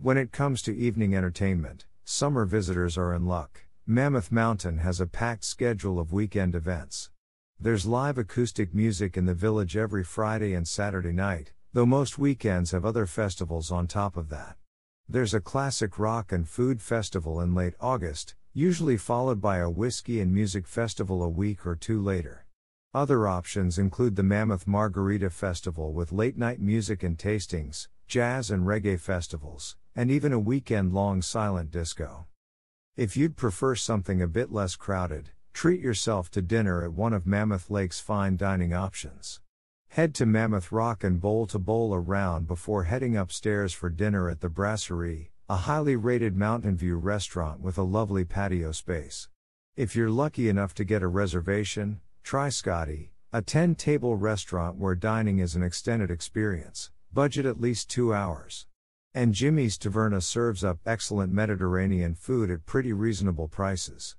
When it comes to evening entertainment, summer visitors are in luck. Mammoth Mountain has a packed schedule of weekend events. There's live acoustic music in the village every Friday and Saturday night, though most weekends have other festivals on top of that. There's a classic rock and food festival in late August, usually followed by a whiskey and music festival a week or two later. Other options include the Mammoth Margarita Festival with late night music and tastings, jazz and reggae festivals, and even a weekend long silent disco. If you'd prefer something a bit less crowded, treat yourself to dinner at one of Mammoth Lakes' fine dining options. Head to Mammoth Rock and bowl to bowl around before heading upstairs for dinner at the Brasserie, a highly rated Mountain View restaurant with a lovely patio space. If you're lucky enough to get a reservation, try Skadi, a 10 table restaurant where dining is an extended experience, budget at least 2 hours. And Jimmy's Taverna serves up excellent Mediterranean food at pretty reasonable prices.